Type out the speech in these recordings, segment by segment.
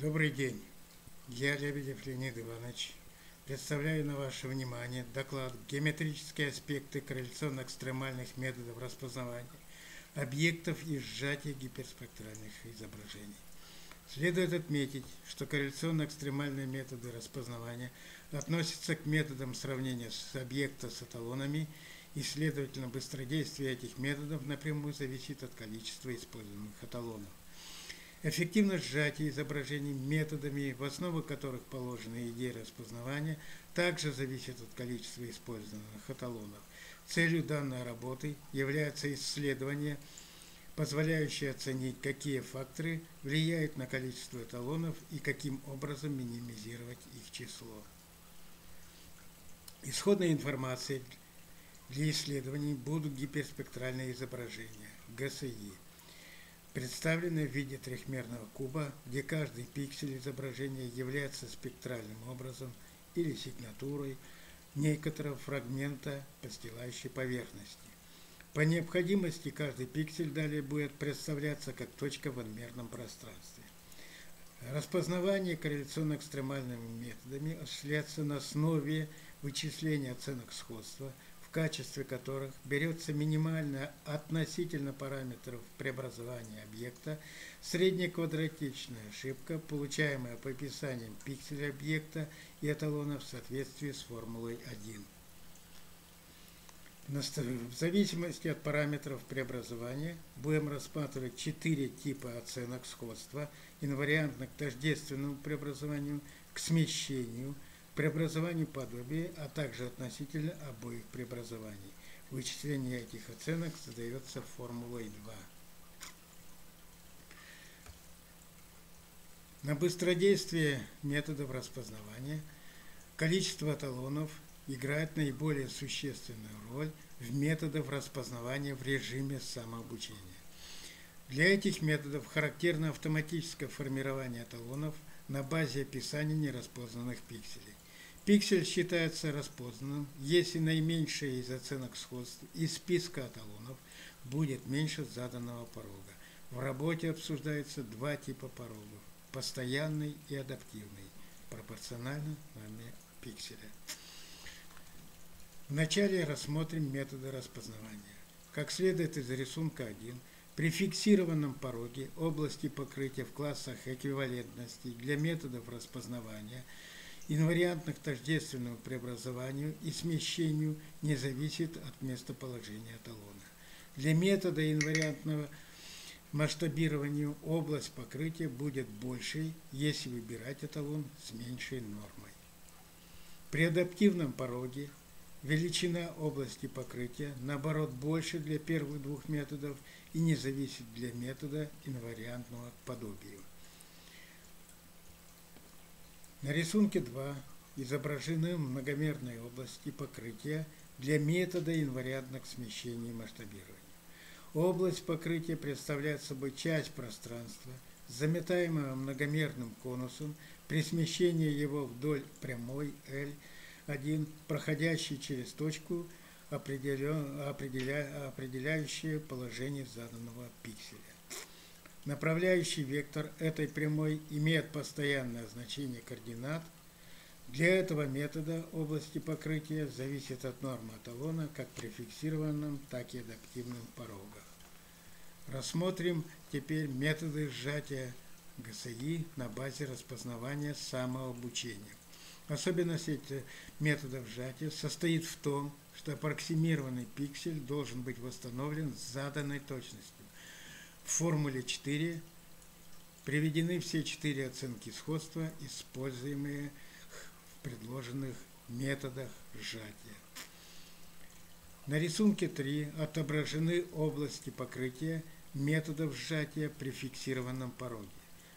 Добрый день. Я Лебедев Леонид Иванович. Представляю на ваше внимание доклад «Геометрические аспекты корреляционно-экстремальных методов распознавания объектов и сжатия гиперспектральных изображений». Следует отметить, что корреляционно-экстремальные методы распознавания относятся к методам сравнения с объекта с эталонами и, следовательно, быстродействие этих методов напрямую зависит от количества используемых эталонов. Эффективность сжатия изображений методами, в основу которых положены идеи распознавания, также зависит от количества использованных эталонов. Целью данной работы является исследование, позволяющее оценить, какие факторы влияют на количество эталонов и каким образом минимизировать их число. Исходной информацией для исследований будут гиперспектральные изображения, ГСИ – представлены в виде трехмерного куба, где каждый пиксель изображения является спектральным образом или сигнатурой некоторого фрагмента постилающей поверхности. По необходимости каждый пиксель далее будет представляться как точка в одномерном пространстве. Распознавание корреляционно-экстремальными методами осуществляется на основе вычисления оценок сходства – качестве которых берется минимальная относительно параметров преобразования объекта среднеквадратичная ошибка, получаемая по описаниям пикселя объекта и эталона в соответствии с формулой 1. В зависимости от параметров преобразования будем рассматривать четыре типа оценок сходства, инвариантно к тождественному преобразованию, к смещению – преобразованию подобия, а также относительно обоих преобразований. Вычисление этих оценок задается формулой 2. На быстродействие методов распознавания количество эталонов играет наиболее существенную роль в методах распознавания в режиме самообучения. Для этих методов характерно автоматическое формирование эталонов на базе описания нераспознанных пикселей. Пиксель считается распознанным, если наименьшая из оценок сходств из списка эталонов будет меньше заданного порога. В работе обсуждаются два типа порогов – постоянный и адаптивный, пропорционально нами пикселя. Вначале рассмотрим методы распознавания. Как следует из рисунка 1, при фиксированном пороге области покрытия в классах эквивалентности для методов распознавания – инвариантно к тождественному преобразованию и смещению не зависит от местоположения эталона. Для метода инвариантного масштабирования область покрытия будет большей, если выбирать эталон с меньшей нормой. При адаптивном пороге величина области покрытия, наоборот, больше для первых двух методов и не зависит для метода инвариантного к подобию. На рисунке 2 изображены многомерные области покрытия для метода инвариантных смещений и масштабирования. Область покрытия представляет собой часть пространства, заметаемого многомерным конусом при смещении его вдоль прямой L1, проходящей через точку, определя, определяющую положение заданного пикселя. Направляющий вектор этой прямой имеет постоянное значение координат. Для этого метода области покрытия зависит от нормы эталона как при фиксированном, так и адаптивном порогах. Рассмотрим теперь методы сжатия ГСИ на базе распознавания самообучения. Особенность этих методов сжатия состоит в том, что аппроксимированный пиксель должен быть восстановлен с заданной точностью. В формуле 4 приведены все четыре оценки сходства, используемые в предложенных методах сжатия. На рисунке 3 отображены области покрытия методов сжатия при фиксированном пороге.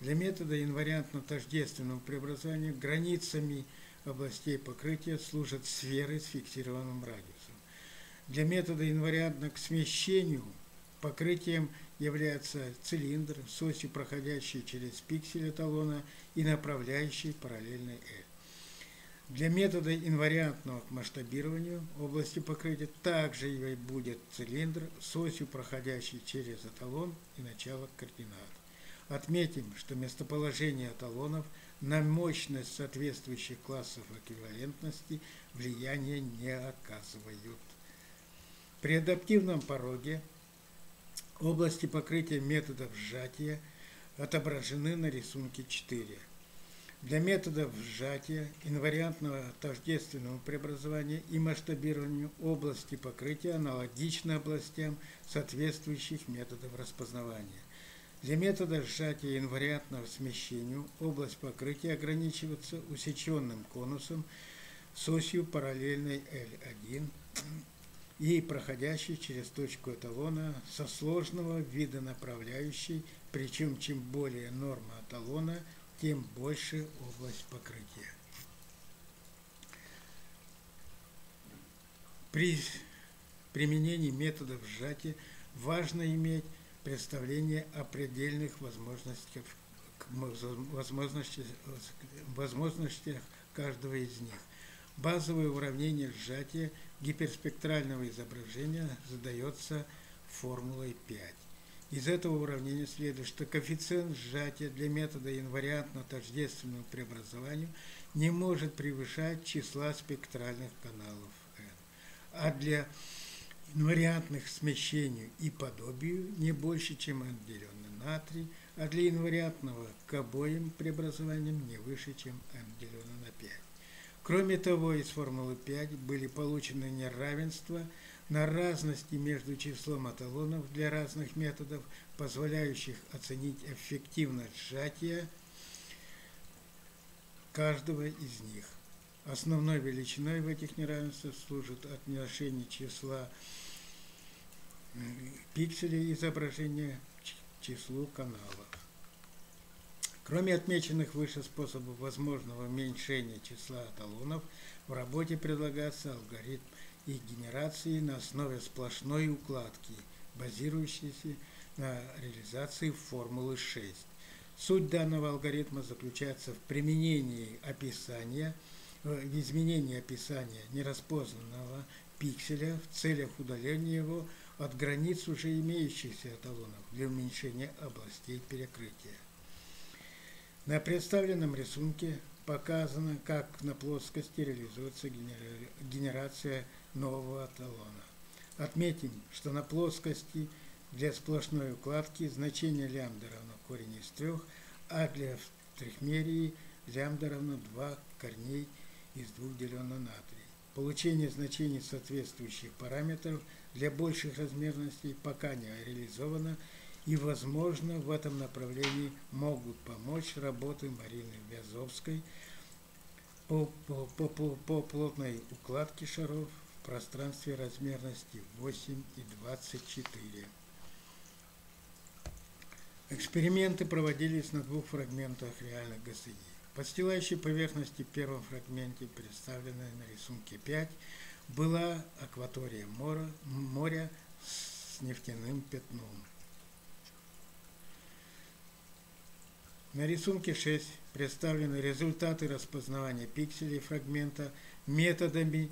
Для метода инвариантно-тождественного преобразования границами областей покрытия служат сферы с фиксированным радиусом. Для метода инвариантно к смещению – Покрытием является цилиндр с осью, проходящей через пиксель эталона и направляющей параллельной L. Для метода инвариантного к масштабированию области покрытия также и будет цилиндр с осью, проходящей через эталон и начало координат. Отметим, что местоположение эталонов на мощность соответствующих классов эквивалентности влияния не оказывают. При адаптивном пороге области покрытия методов сжатия отображены на рисунке 4. Для методов сжатия, инвариантного тождественного преобразования и масштабирования области покрытия аналогичны областям соответствующих методов распознавания. Для метода сжатия инвариантного смещения область покрытия ограничивается усеченным конусом с осью параллельной L1 и проходящей через точку эталона со сложного вида направляющей, причем чем более норма эталона – тем больше область покрытия. При применении методов сжатия важно иметь представление о предельных возможностях, возможностях, возможностях каждого из них. Базовое уравнение сжатия гиперспектрального изображения задается формулой 5. Из этого уравнения следует, что коэффициент сжатия для метода инвариантно-тождественного преобразования не может превышать числа спектральных каналов n, а для инвариантных смещений и подобию не больше, чем n деленное на 3, а для инвариантного к обоим преобразованиям не выше, чем n деленное на 5. Кроме того, из формулы 5 были получены неравенства – на разности между числом эталонов для разных методов, позволяющих оценить эффективность сжатия каждого из них. Основной величиной в этих неравенствах служит отношение числа пикселей изображения к числу каналов. Кроме отмеченных выше способов возможного уменьшения числа эталонов, в работе предлагается алгоритм и генерации на основе сплошной укладки, базирующейся на реализации формулы 6. Суть данного алгоритма заключается в применении описания, э, в изменении описания нераспознанного пикселя в целях удаления его от границ уже имеющихся эталонов для уменьшения областей перекрытия. На представленном рисунке показано, как на плоскости реализуется генерация нового эталона. Отметим, что на плоскости для сплошной укладки значение лямбда равно корень из трех, а для трехмерии лямбда равно 2 корней из 2 делено на 3. Получение значений соответствующих параметров для больших размерностей пока не реализовано, и, возможно, в этом направлении могут помочь работы Марины Вязовской по, по, по, по, плотной укладке шаров пространстве размерности 8 и 24. Эксперименты проводились на двух фрагментах реальных ГСИ. Подстилающей поверхности в первом фрагменте, представленной на рисунке 5, была акватория моря с нефтяным пятном. На рисунке 6 представлены результаты распознавания пикселей фрагмента методами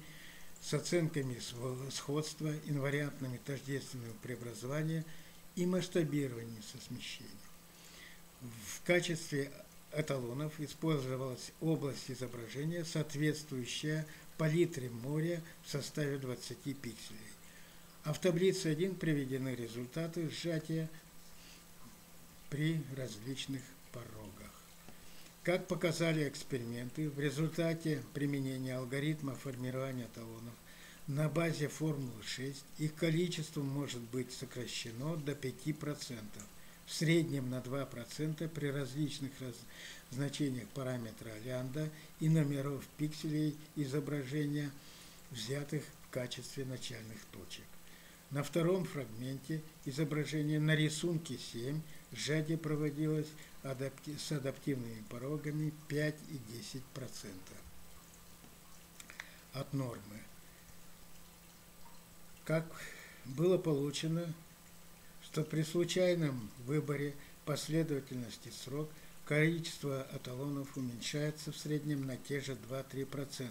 с оценками сходства, инвариантными тождественного преобразования и масштабирования со смещением. В качестве эталонов использовалась область изображения, соответствующая палитре моря в составе 20 пикселей. А в таблице 1 приведены результаты сжатия при различных порогах. Как показали эксперименты, в результате применения алгоритма формирования талонов на базе формулы 6 их количество может быть сокращено до 5%, в среднем на 2% при различных раз... значениях параметра лямбда и номеров пикселей изображения, взятых в качестве начальных точек. На втором фрагменте изображения на рисунке 7 сжатие проводилось адапти с адаптивными порогами 5 и 10% от нормы. Как было получено, что при случайном выборе последовательности срок количество эталонов уменьшается в среднем на те же 2-3%,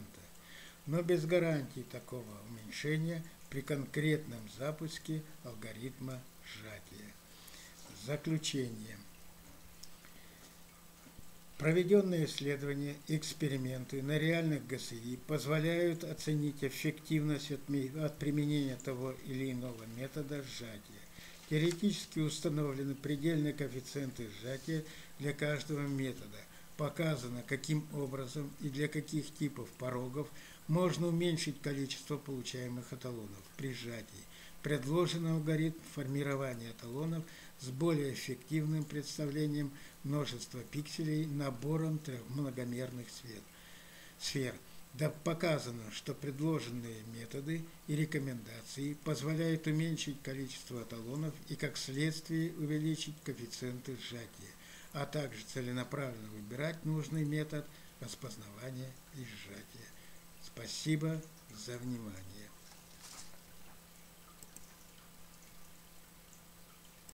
но без гарантии такого уменьшения при конкретном запуске алгоритма сжатия. Заключение. Проведенные исследования эксперименты на реальных ГСИ позволяют оценить эффективность от, от применения того или иного метода сжатия. Теоретически установлены предельные коэффициенты сжатия для каждого метода. Показано, каким образом и для каких типов порогов можно уменьшить количество получаемых эталонов при сжатии. Предложен алгоритм формирования эталонов с более эффективным представлением множества пикселей набором трех многомерных сфер. Да показано, что предложенные методы и рекомендации позволяют уменьшить количество эталонов и как следствие увеличить коэффициенты сжатия, а также целенаправленно выбирать нужный метод распознавания и сжатия. Спасибо за внимание.